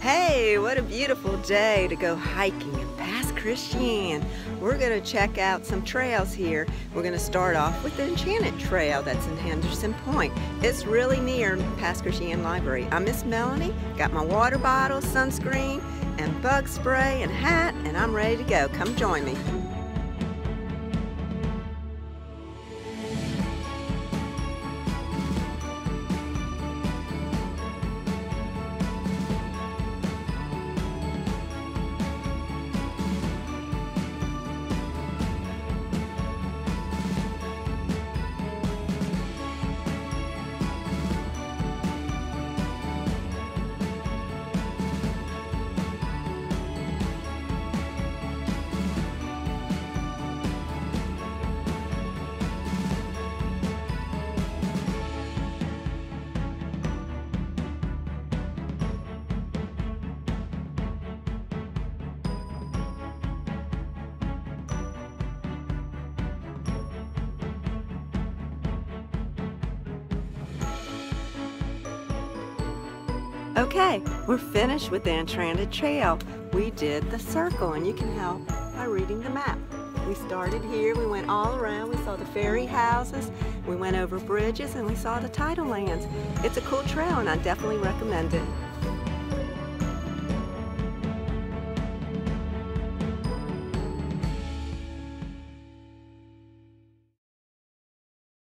Hey, what a beautiful day to go hiking in Pass Christian. We're going to check out some trails here. We're going to start off with the Enchanted Trail that's in Henderson Point. It's really near Pass Christian Library. I'm Miss Melanie, got my water bottle, sunscreen, and bug spray and hat, and I'm ready to go. Come join me. Okay, we're finished with the Enchanted Trail. We did the circle, and you can help by reading the map. We started here, we went all around, we saw the fairy houses, we went over bridges, and we saw the tidal lands. It's a cool trail, and I definitely recommend it.